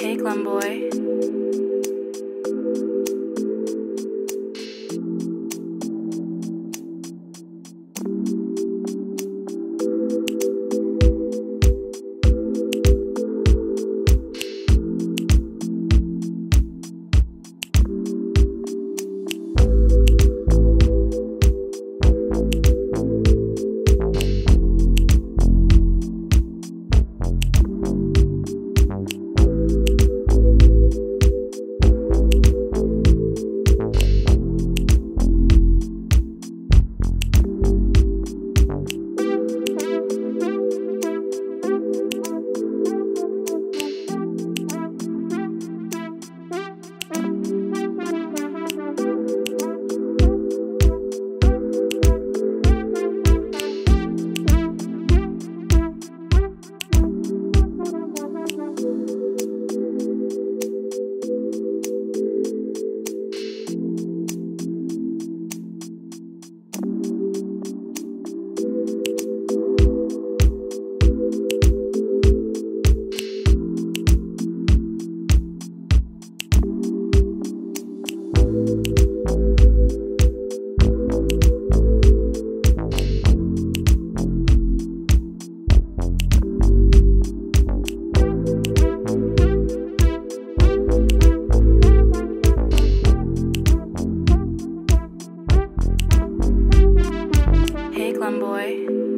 Hey, Glum Boy. Boy.